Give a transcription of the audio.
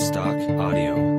Stock Audio.